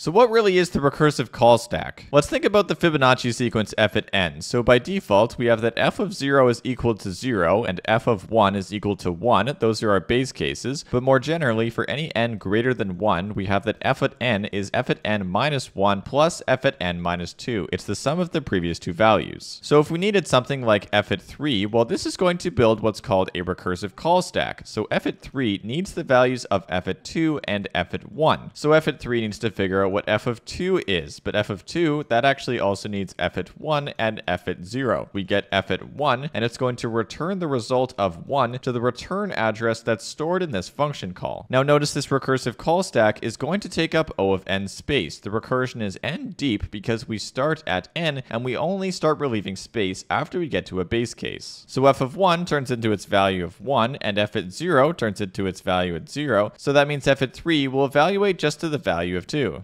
So what really is the recursive call stack? Let's think about the Fibonacci sequence f at n. So by default, we have that f of 0 is equal to 0 and f of 1 is equal to 1. Those are our base cases. But more generally, for any n greater than 1, we have that f at n is f at n minus 1 plus f at n minus 2. It's the sum of the previous two values. So if we needed something like f at 3, well, this is going to build what's called a recursive call stack. So f at 3 needs the values of f at 2 and f at 1. So f at 3 needs to figure out what f of 2 is, but f of 2, that actually also needs f at 1 and f at 0. We get f at 1, and it's going to return the result of 1 to the return address that's stored in this function call. Now notice this recursive call stack is going to take up O of n space. The recursion is n deep because we start at n, and we only start relieving space after we get to a base case. So f of 1 turns into its value of 1, and f at 0 turns into its value at 0, so that means f at 3 will evaluate just to the value of 2.